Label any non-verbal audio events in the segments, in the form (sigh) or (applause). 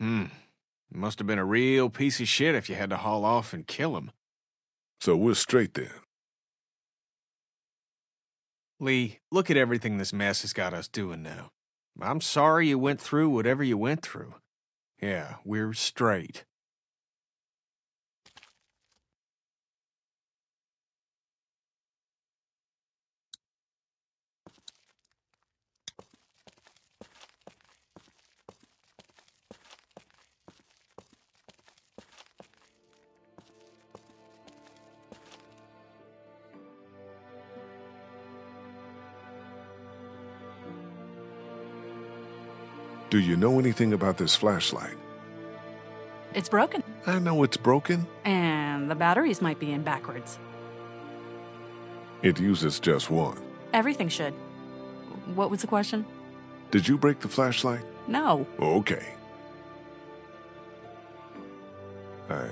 Hmm. Must have been a real piece of shit if you had to haul off and kill him. So we're straight then. Lee, look at everything this mess has got us doing now. I'm sorry you went through whatever you went through. Yeah, we're straight. Do you know anything about this flashlight? It's broken. I know it's broken. And the batteries might be in backwards. It uses just one. Everything should. What was the question? Did you break the flashlight? No. Okay. I uh,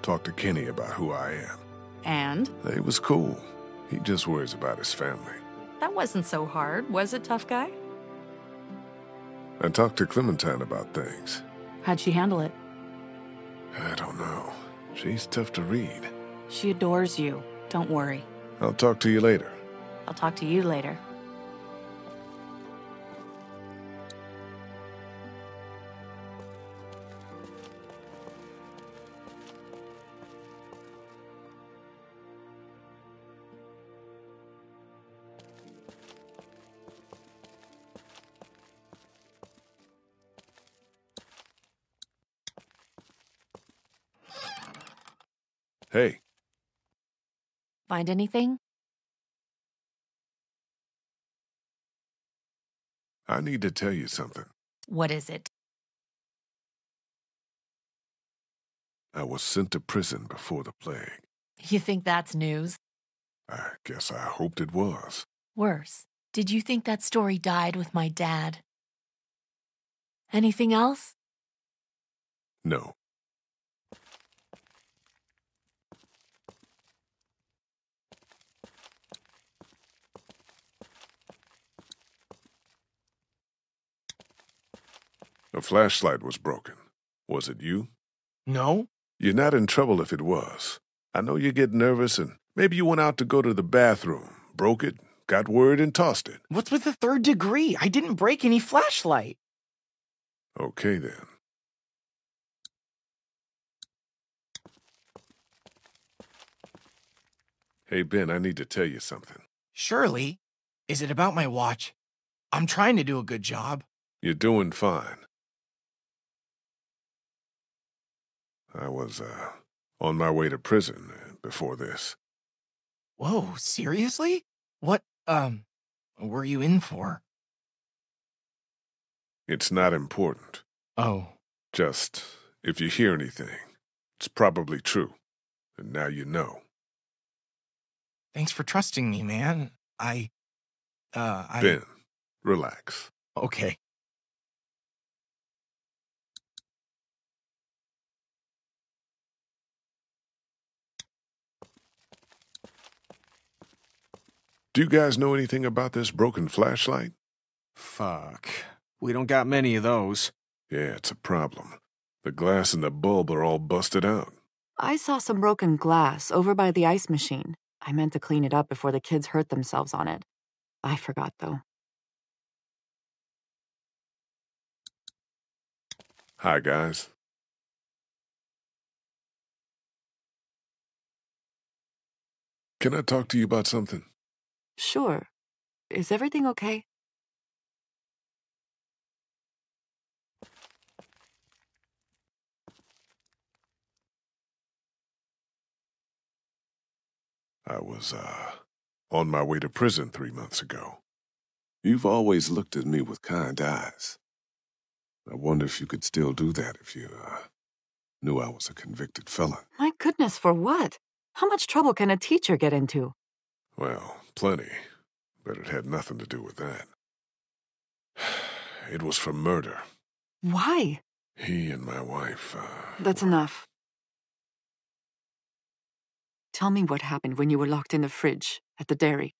talked to Kenny about who I am. And? He was cool. He just worries about his family. That wasn't so hard, was it, tough guy? I talked to Clementine about things. How'd she handle it? I don't know. She's tough to read. She adores you. Don't worry. I'll talk to you later. I'll talk to you later. Hey, Find anything? I need to tell you something. What is it? I was sent to prison before the plague. You think that's news? I guess I hoped it was. Worse. Did you think that story died with my dad? Anything else? No. A flashlight was broken. Was it you? No? You're not in trouble if it was. I know you get nervous and maybe you went out to go to the bathroom, broke it, got word, and tossed it. What's with the third degree? I didn't break any flashlight. Okay then. Hey, Ben, I need to tell you something. Surely. Is it about my watch? I'm trying to do a good job. You're doing fine. I was, uh, on my way to prison uh, before this. Whoa, seriously? What, um, were you in for? It's not important. Oh, Just, if you hear anything, it's probably true. And now you know. thanks for trusting me, man. I, uh, I. Ben, relax. Okay. Do you guys know anything about this broken flashlight? Fuck. We don't got many of those. Yeah, it's a problem. The glass and the bulb are all busted out. I saw some broken glass over by the ice machine. I meant to clean it up before the kids hurt themselves on it. I forgot, though. Hi, guys. Can I talk to you about something? Sure. Is everything okay? I was, uh, on my way to prison three months ago. You've always looked at me with kind eyes. I wonder if you could still do that if you, uh, knew I was a convicted felon. My goodness, for what? How much trouble can a teacher get into? Well, plenty, but it had nothing to do with that. (sighs) It was for murder. Why? He and my wife, uh, That's enough. Tell me what happened when you were locked in the fridge at the dairy.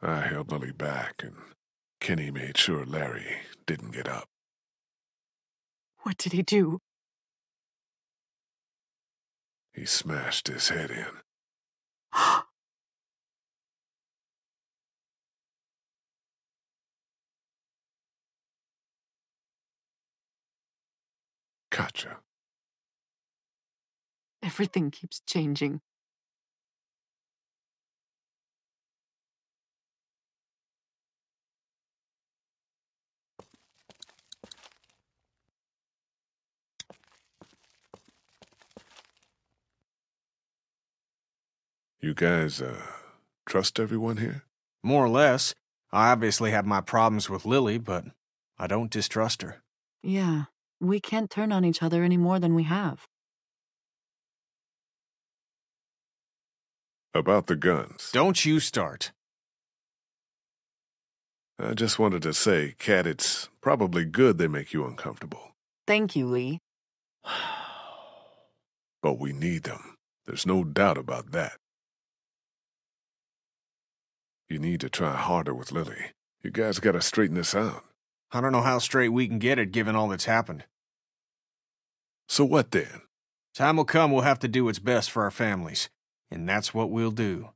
I held Lilly back, and Kenny made sure Larry didn't get up. What did he do? He smashed his head in. (gasps) Katjaa. Everything keeps changing. You guys, uh, trust everyone here? More or less. I obviously have my problems with Lilly, but I don't distrust her. Yeah, we can't turn on each other any more than we have. About the guns. Don't you start. I just wanted to say, Kat, it's probably good they make you uncomfortable. Thank you, Lee. (sighs) But we need them. There's no doubt about that. You need to try harder with Lilly. You guys gotta straighten this out. I don't know how straight we can get it given all that's happened. So what then? Time will come we'll have to do what's best for our families, and that's what we'll do.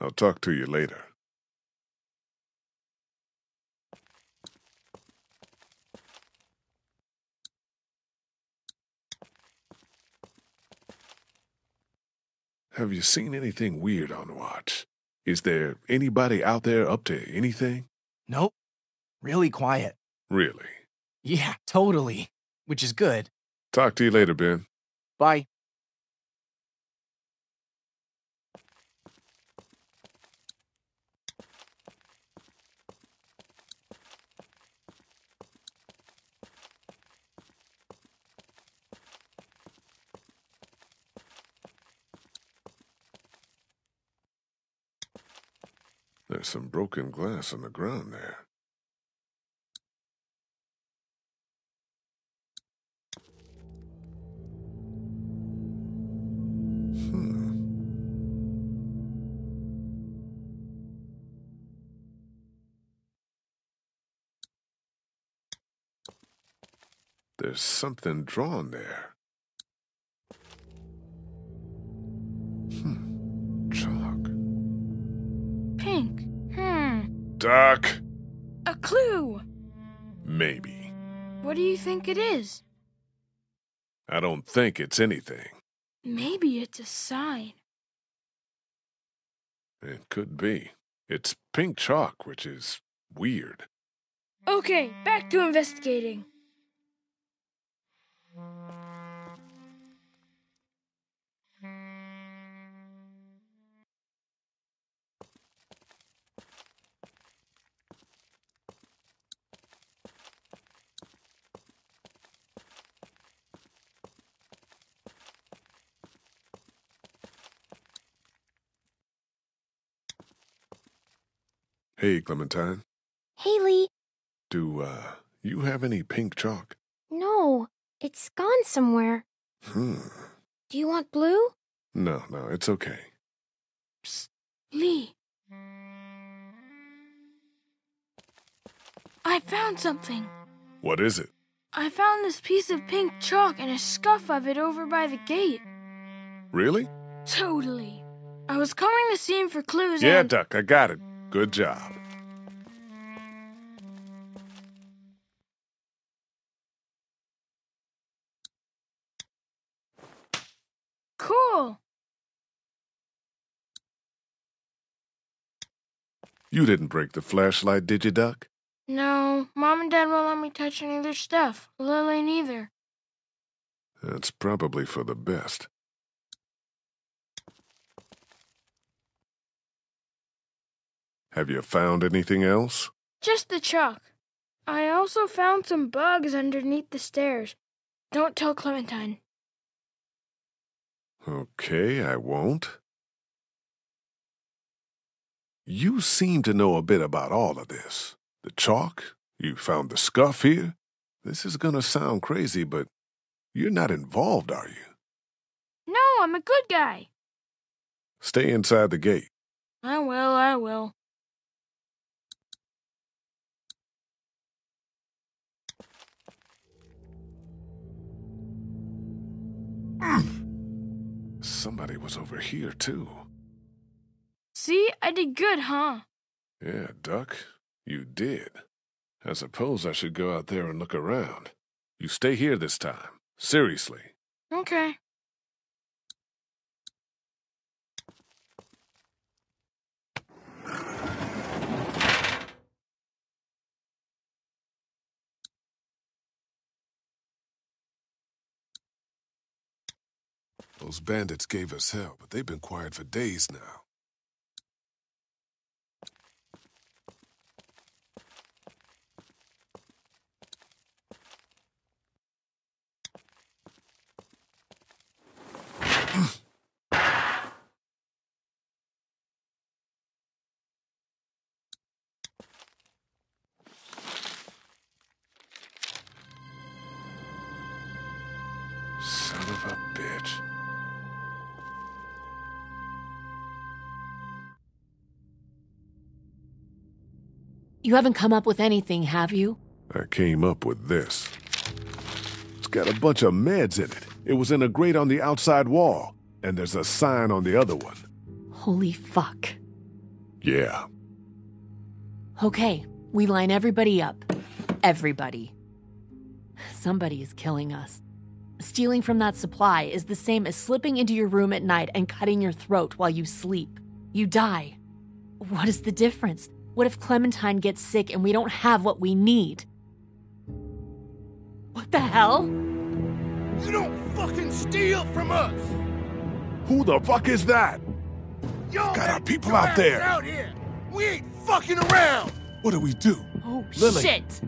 I'll talk to you later. Have you seen anything weird on watch? Is there anybody out there up to anything? Nope. Really quiet. Really? Yeah, totally. Which is good. Talk to you later, Ben. Bye. There's some broken glass on the ground there. Hmm. There's something drawn there. Duck! A clue. Maybe. What do you think it is? I don't think it's anything. Maybe it's a sign. It could be. It's pink chalk, which is weird. Okay, back to investigating. Hey, Clementine. Haley, Do, uh, you have any pink chalk? no, it's gone somewhere. Hmm. Do you want blue? No, no, it's okay. Psst, Lee. I found something. What is it? I found this piece of pink chalk and a scuff of it over by the gate. Really? Totally. I was coming to see him for clues Yeah, and Duck, I got it. Good job. You didn't break the flashlight, did you, Duck? No, mom and dad won't let me touch any of their stuff. Lilly neither. That's probably for the best. Have you found anything else? Just the chalk. I also found some bugs underneath the stairs. Don't tell Clementine. Okay, I won't. You seem to know a bit about all of this. The chalk, you found the scuff here. This is gonna sound crazy, but you're not involved, are you? No, I'm a good guy. Stay inside the gate. I will, I will. Somebody was over here, too. I did good, huh? Yeah, Duck, you did. I suppose I should go out there and look around. You stay here this time. Seriously. Okay. Those bandits gave us hell, but they've been quiet for days now. Of a bitch. You haven't come up with anything, have you? I came up with this. It's got a bunch of meds in it. It was in a grate on the outside wall, and there's a sign on the other one. Holy fuck. Yeah. Okay, we line everybody up. Everybody. Somebody is killing us. Stealing from that supply is the same as slipping into your room at night and cutting your throat while you sleep. You die. What is the difference? What if Clementine gets sick and we don't have what we need? What the hell? You don't fucking steal from us! Who the fuck is that? Y'all Got our people out there. Out here. We ain't fucking around! What do we do? Oh, Lilly. shit!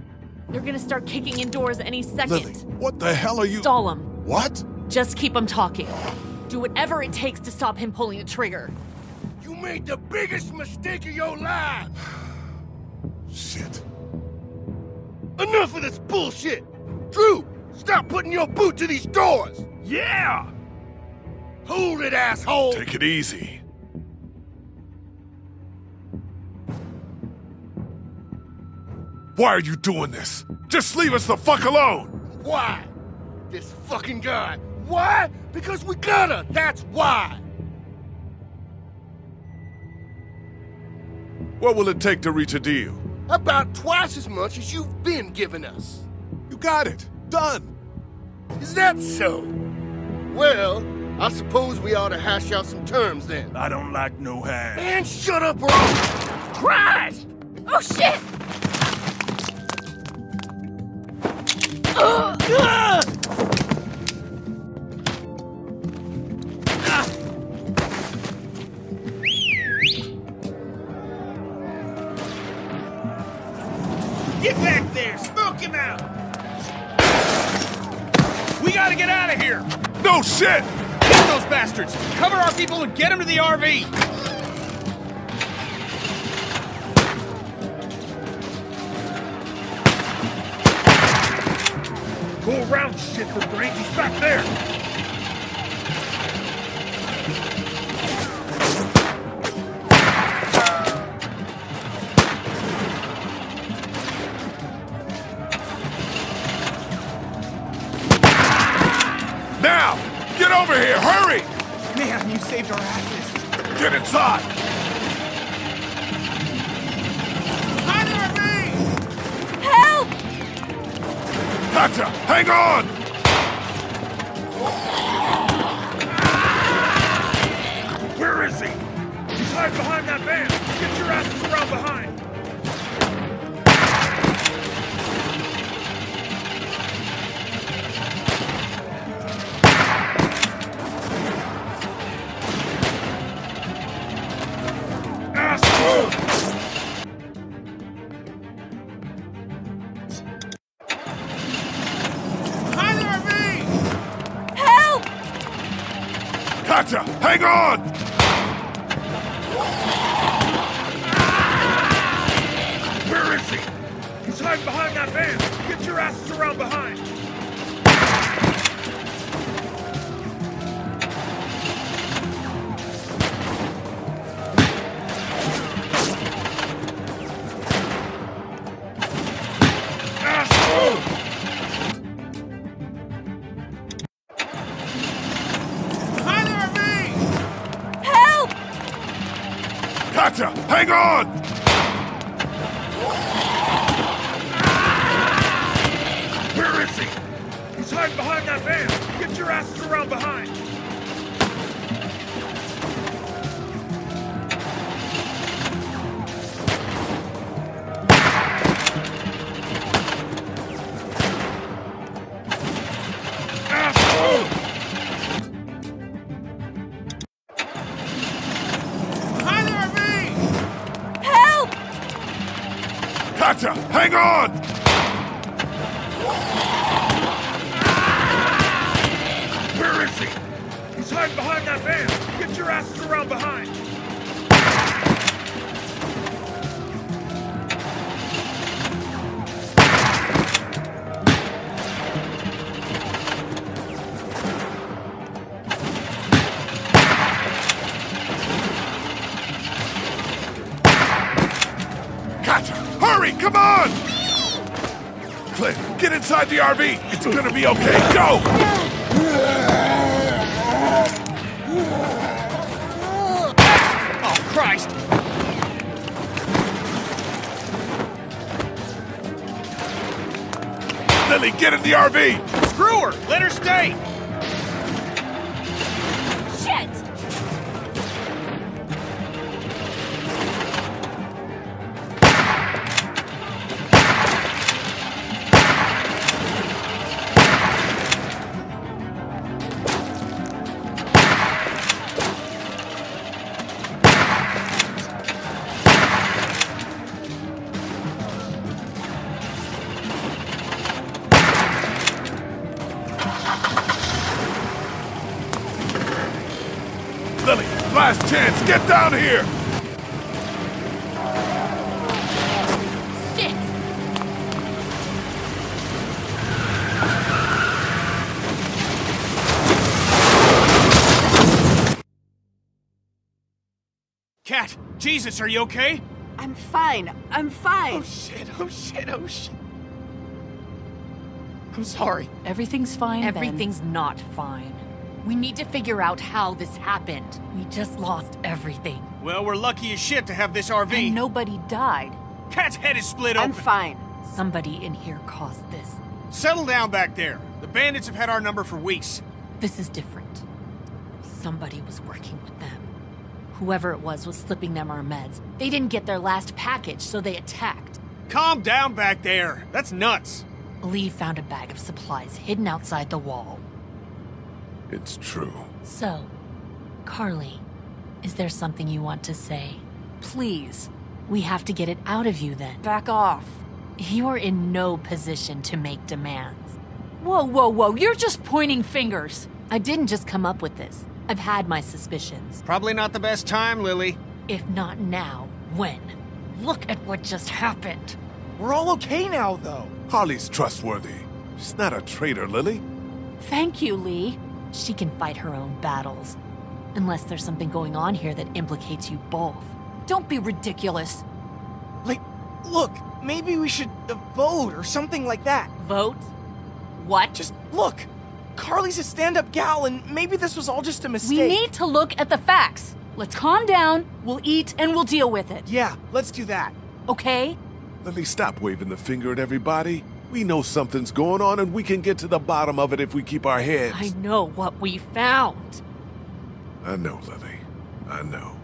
They're gonna start kicking in doors any second. Lilly, what the hell are you? Stall him. What? Just keep him talking. Do whatever it takes to stop him pulling the trigger. You made the biggest mistake of your life! (sighs) Shit. Enough of this bullshit! Drew, stop putting your boot to these doors! Yeah! Hold it, asshole! Take it easy. Why are you doing this? Just leave us the fuck alone! Why? This fucking guy. Why? Because we gotta! That's why! What will it take to reach a deal? About twice as much as you've been giving us. You got it. Done. Is that so? Well, I suppose we ought to hash out some terms then. I don't like no hash. Man, shut up or I'll... Christ! Oh shit! People and get them to the RV! Saved our asses. Get inside! Help! Gotcha! Hang on! Where is he? He's hiding behind that van! Get your asses around behind! Katjaa, hang on! Where is he? He's hiding behind that van. Get your asses around behind. The RV. It's gonna be okay. Go! Oh, Christ! Lilly, get in the RV! Screw her! Let her stay! Chance, get down here! Kat, Jesus, are you okay? I'm fine. I'm fine. Oh shit, oh shit, oh shit. I'm sorry. Everything's fine. Everything's not fine. We need to figure out how this happened. We just lost everything. Well, we're lucky as shit to have this RV. And nobody died. Kat's head is split open. I'm fine. Somebody in here caused this. Settle down back there. The bandits have had our number for weeks. This is different. Somebody was working with them. Whoever it was was slipping them our meds. They didn't get their last package, so they attacked. Calm down back there. That's nuts. Lee found a bag of supplies hidden outside the wall. It's true. So, Carley, is there something you want to say? Please. We have to get it out of you then. Back off. You're in no position to make demands. Whoa, whoa, whoa, you're just pointing fingers. I didn't just come up with this. I've had my suspicions. Probably not the best time, Lilly. If not now, when? Look at what just happened. We're all okay now, though. Carley's trustworthy. She's not a traitor, Lilly. Thank you, Lee. She can fight her own battles. Unless there's something going on here that implicates you both. Don't be ridiculous. Like, look, maybe we should uh, vote or something like that. Vote? What? Just look. Carley's a stand up gal, and maybe this was all just a mistake. We need to look at the facts. Let's calm down, we'll eat, and we'll deal with it. Yeah, let's do that. Okay? Let me stop waving the finger at everybody. We know something's going on, and we can get to the bottom of it if we keep our heads. I know what we found. I know, Lilly. I know.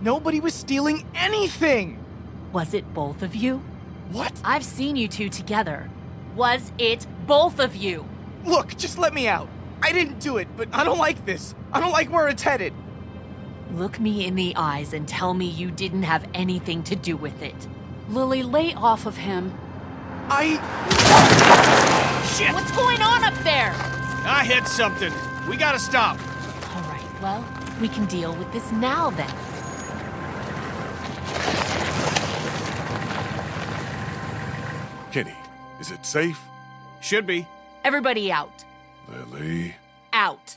Nobody was stealing anything. Was it both of you? What? I've seen you two together. Was it both of you? Look, just let me out. I didn't do it, but I don't like this. I don't like where it's headed. Look me in the eyes and tell me you didn't have anything to do with it. Lilly, lay off of him. I. Shit! What's going on up there? I hit something. We gotta stop. All right, well, we can deal with this now then. Kenny, is it safe? Should be. Everybody out. Lilly. Out.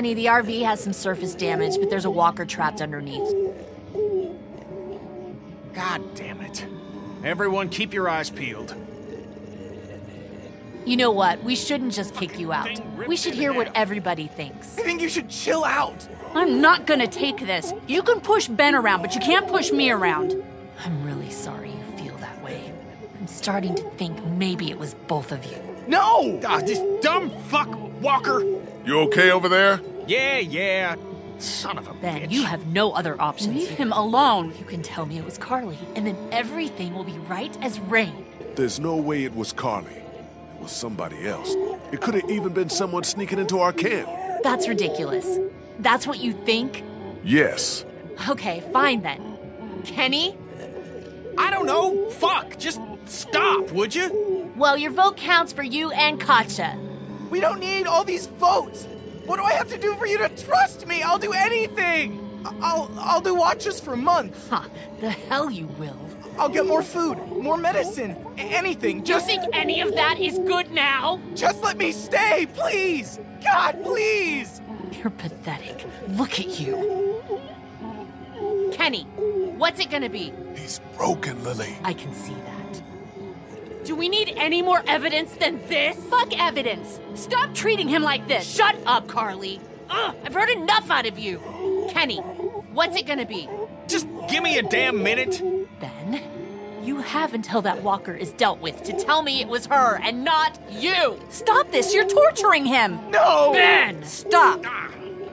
Kenny, the RV has some surface damage, but there's a walker trapped underneath. God damn it. Everyone, keep your eyes peeled. You know what? We shouldn't just kick you out. We should hear what everybody thinks. I think you should chill out. I'm not gonna take this. You can push Ben around, but you can't push me around. I'm really sorry you feel that way. I'm starting to think maybe it was both of you. No! Ah, this dumb fuck, Walker! You okay over there? Yeah, yeah. Son of a Ben, bitch. you have no other options. Leave him alone. You can tell me it was Carley, and then everything will be right as rain. There's no way it was Carley. It was somebody else. It could have even been someone sneaking into our camp. That's ridiculous. That's what you think? Yes. Okay, fine then. Kenny? I don't know. Fuck. Just stop, would you? Well, your vote counts for you and Katjaa. We don't need all these votes. What do I have to do for you to trust me? I'll do anything. I- I'll I'll do watches for months. Huh, the hell you will. I'll get more food, more medicine, a- anything. You think any of that is good now? just let me stay, please. God, please. You're pathetic. Look at you. Kenny, what's it gonna be? He's broken, Lilly. I can see that. Do we need any more evidence than this? Fuck evidence! Stop treating him like this! Shut up, Carley! Ugh, I've heard enough out of you! Kenny, what's it gonna be? Just give me a damn minute. Ben, you have until that walker is dealt with to tell me it was her and not you! Stop this! You're torturing him! No. Ben! Stop!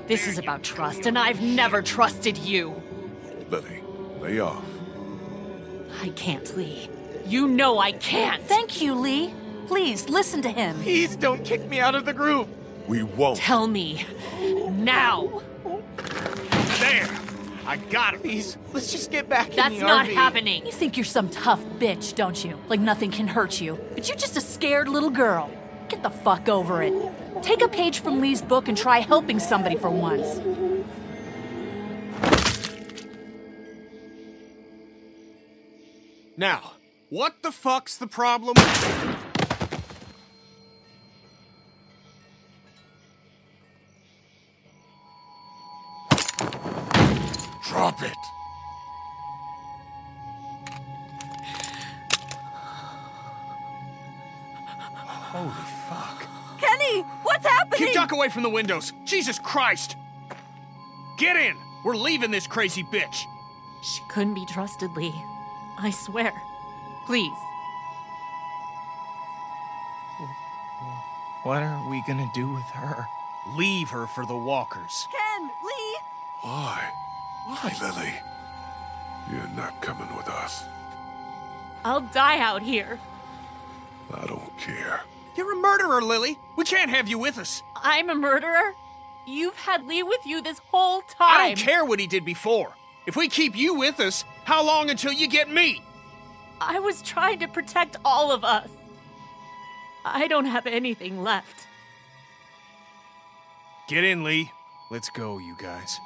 This is about trust, and I've never trusted you. Lilly, lay off. I can't, Lee. You know I can't! Thank you, Lee. Please listen to him. Please don't kick me out of the group. We won't. Tell me. Now! There. I got it. Please, let's just get back That's in the not RV. happening! You think you're some tough bitch, don't you? Like nothing can hurt you. But you're just a scared little girl. Get the fuck over it. Take a page from Lee's book and try helping somebody for once. Now, what the fuck's the problem? Drop it. Holy fuck. Kenny, what's happening? You duck away from the windows. Jesus Christ. Get in. We're leaving this crazy bitch. She couldn't be trusted, Lee. I swear. Please. What are we gonna do with her? Leave her for the walkers. Ken, Lee. Why? Why, Lilly? You're not coming with us. I'll die out here. I don't care. You're a murderer, Lilly. We can't have you with us. I'm a murderer? You've had Lee with you this whole time. I don't care what he did before. If we keep you with us, how long until you get me? I was trying to protect all of us. I don't have anything left. Get in, Lee. Let's go, you guys.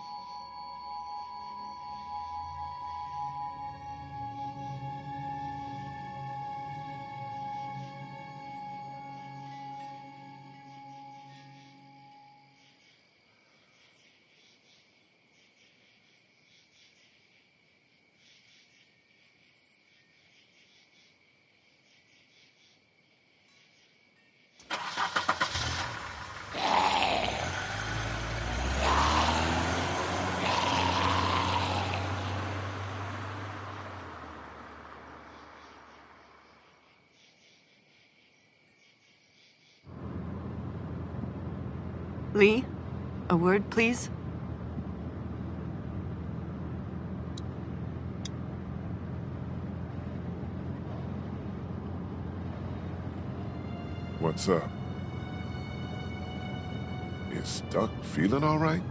Lee, a word, please? What's up? Is Duck feeling all right?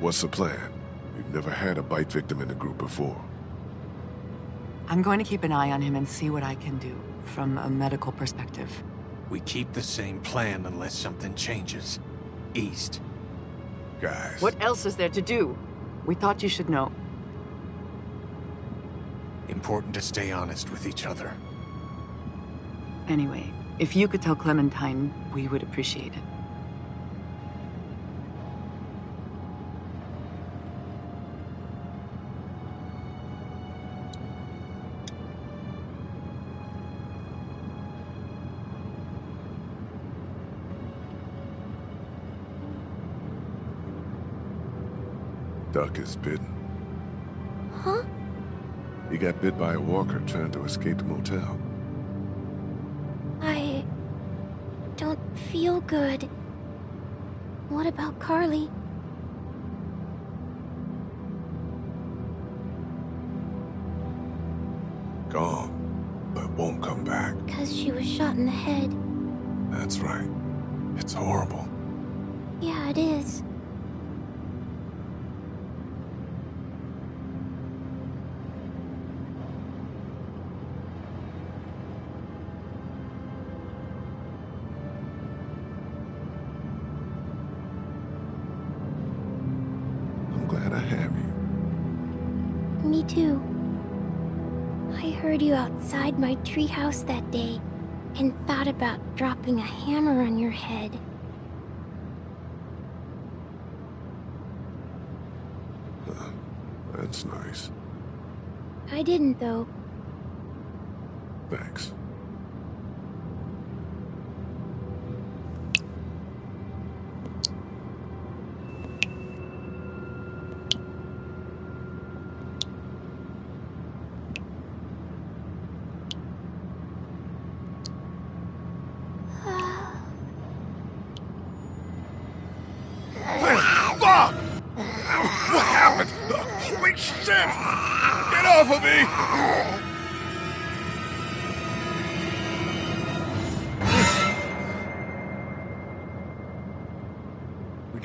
What's the plan? We've never had a bite victim in the group before. I'm going to keep an eye on him and see what I can do from a medical perspective. We keep the same plan unless something changes. East. Guys. What else is there to do? We thought you should know. Important to stay honest with each other. Anyway, if you could tell Clementine, we would appreciate it. Duck is bitten. Huh? He got bit by a walker trying to escape the motel. I don't feel good. What about Carley? Gone, but won't come back. Because she was shot in the head. That's right. It's horrible. Yeah, it is. My treehouse that day and thought about dropping a hammer on your head. That's nice. I didn't, though. Thanks.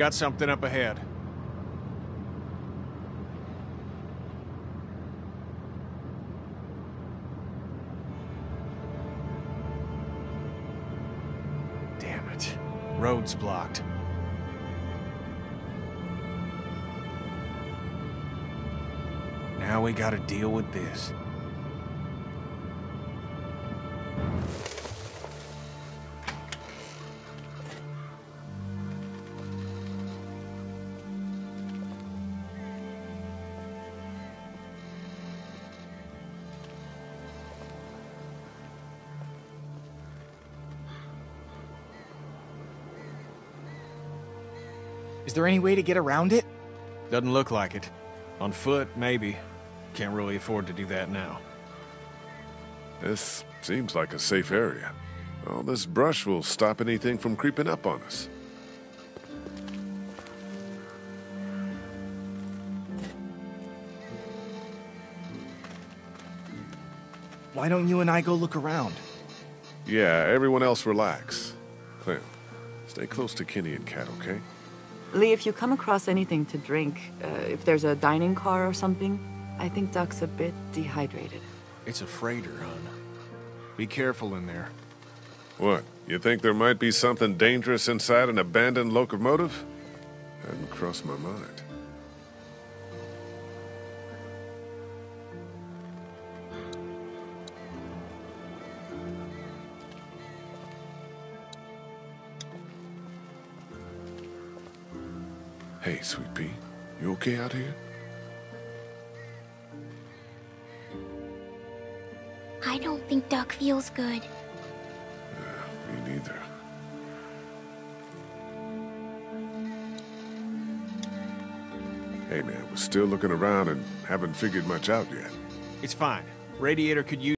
Got something up ahead. Damn it. Road's blocked. Now we gotta deal with this. Is there any way to get around it? Doesn't look like it. On foot, maybe. Can't really afford to do that now. This seems like a safe area. All this brush will stop anything from creeping up on us. Why don't you and I go look around? Yeah, everyone else relax. Clem, stay close to Kenny and Kat, okay? Lee, if you come across anything to drink, uh, if there's a dining car or something, I think Duck's a bit dehydrated. It's a freighter, hon. Be careful in there. What? You think there might be something dangerous inside an abandoned locomotive? Hadn't crossed my mind. Hey, Sweet Pea, you okay out here? I don't think Duck feels good. Me neither. Hey man, we're still looking around and haven't figured much out yet. It's fine. Radiator could use.